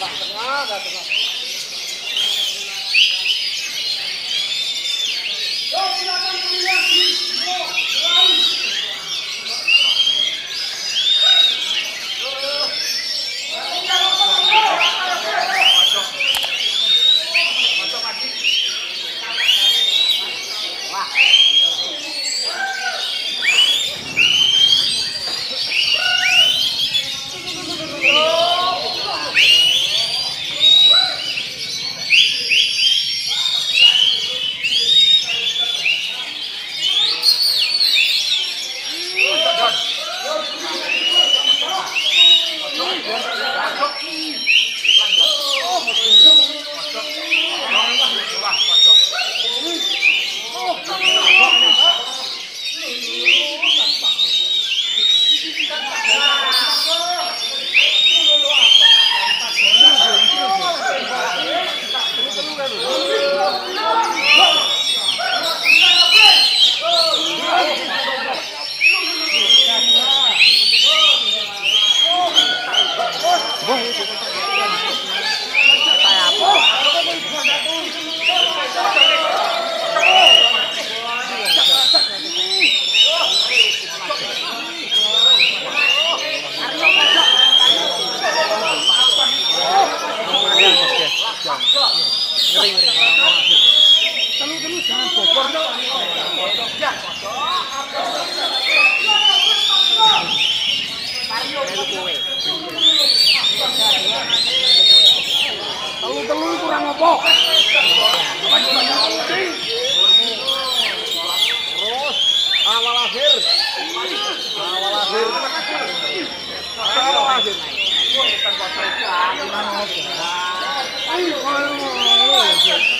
Tak kena, tak kena. Thank you. Telu telu jangan bobor dong. Apa? Terus awal akhir. Awal akhir. Awal akhir.